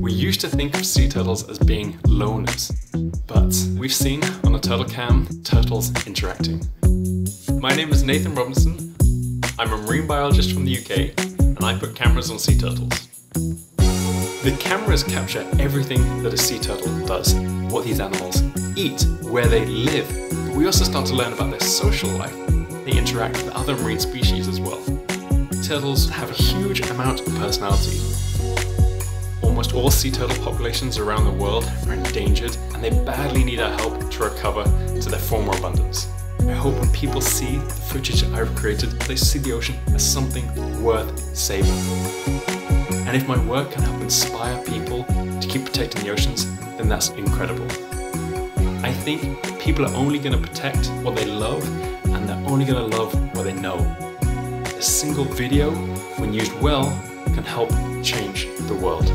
We used to think of sea turtles as being loners, but we've seen on a turtle cam turtles interacting. My name is Nathan Robinson. I'm a marine biologist from the UK, and I put cameras on sea turtles. The cameras capture everything that a sea turtle does, what these animals eat, where they live. But we also start to learn about their social life. They interact with other marine species as well. Turtles have a huge amount of personality. Almost all sea turtle populations around the world are endangered and they badly need our help to recover to their former abundance. I hope when people see the footage I've created, they see the ocean as something worth saving. And if my work can help inspire people to keep protecting the oceans, then that's incredible. I think people are only going to protect what they love, and they're only going to love what they know. A single video, when used well, can help change the world.